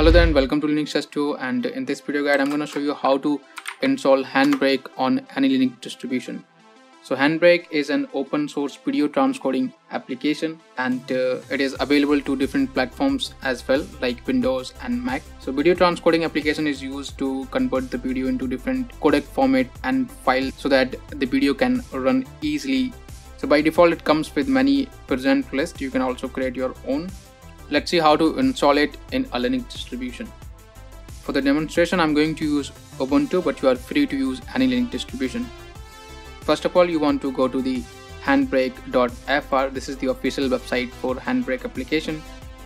Hello there and welcome to LinuxH2O and in this video guide I'm going to show you how to install Handbrake on any Linux distribution. So Handbrake is an open source video transcoding application and uh, it is available to different platforms as well like Windows and Mac. So video transcoding application is used to convert the video into different codec format and file so that the video can run easily. So by default it comes with many present list. You can also create your own Let's see how to install it in a Linux distribution. For the demonstration, I'm going to use Ubuntu, but you are free to use any Linux distribution. First of all, you want to go to the handbrake.fr. This is the official website for Handbrake application.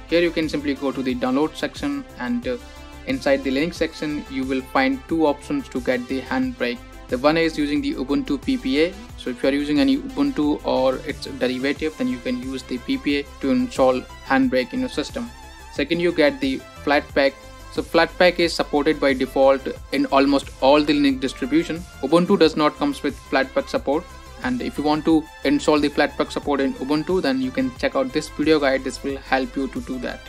Here you can simply go to the download section and uh, inside the link section, you will find two options to get the Handbrake the one is using the Ubuntu PPA. So if you are using any Ubuntu or its derivative, then you can use the PPA to install Handbrake in your system. Second, you get the Flatpak. So Flatpak is supported by default in almost all the Linux distribution. Ubuntu does not comes with Flatpak support. And if you want to install the Flatpak support in Ubuntu, then you can check out this video guide. This will help you to do that.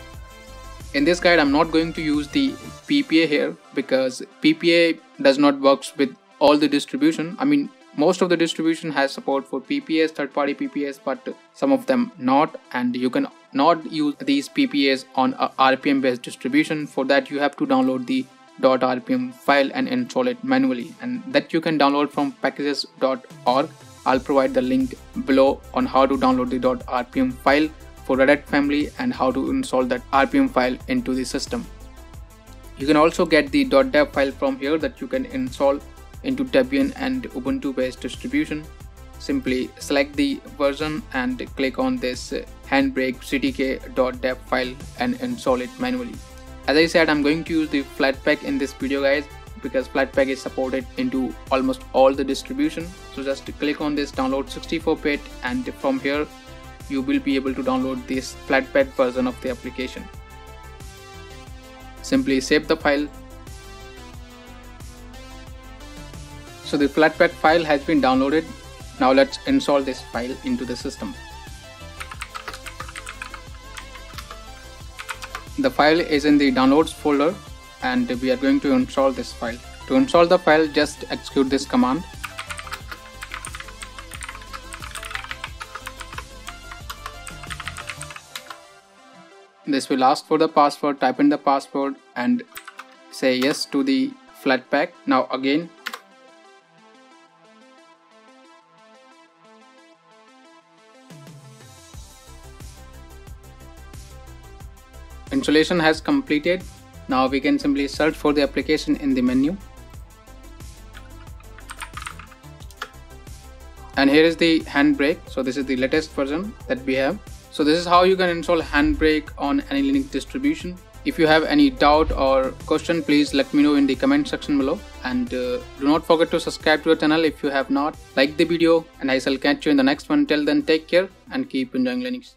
In this guide, I'm not going to use the PPA here because PPA does not works with all the distribution. I mean, most of the distribution has support for PPAs, third-party PPAs, but some of them not. And you can not use these PPAs on a RPM-based distribution. For that, you have to download the .rpm file and install it manually. And that you can download from packages.org. I'll provide the link below on how to download the .rpm file for Red Hat family and how to install that RPM file into the system. You can also get the .deb file from here that you can install into Debian and Ubuntu based distribution. Simply select the version and click on this handbrake gtk.deb file and install it manually. As I said, I'm going to use the Flatpak in this video guys because Flatpak is supported into almost all the distribution. So just click on this download 64-bit and from here you will be able to download this Flatpak version of the application. Simply save the file So the Flatpak file has been downloaded. Now let's install this file into the system. The file is in the downloads folder and we are going to install this file. To install the file just execute this command. This will ask for the password, type in the password and say yes to the Flatpak. Now again Installation has completed. Now we can simply search for the application in the menu. And here is the Handbrake. So this is the latest version that we have. So this is how you can install Handbrake on any Linux distribution. If you have any doubt or question, please let me know in the comment section below. And uh, do not forget to subscribe to the channel if you have not. Like the video and I shall catch you in the next one. Till then, take care and keep enjoying Linux.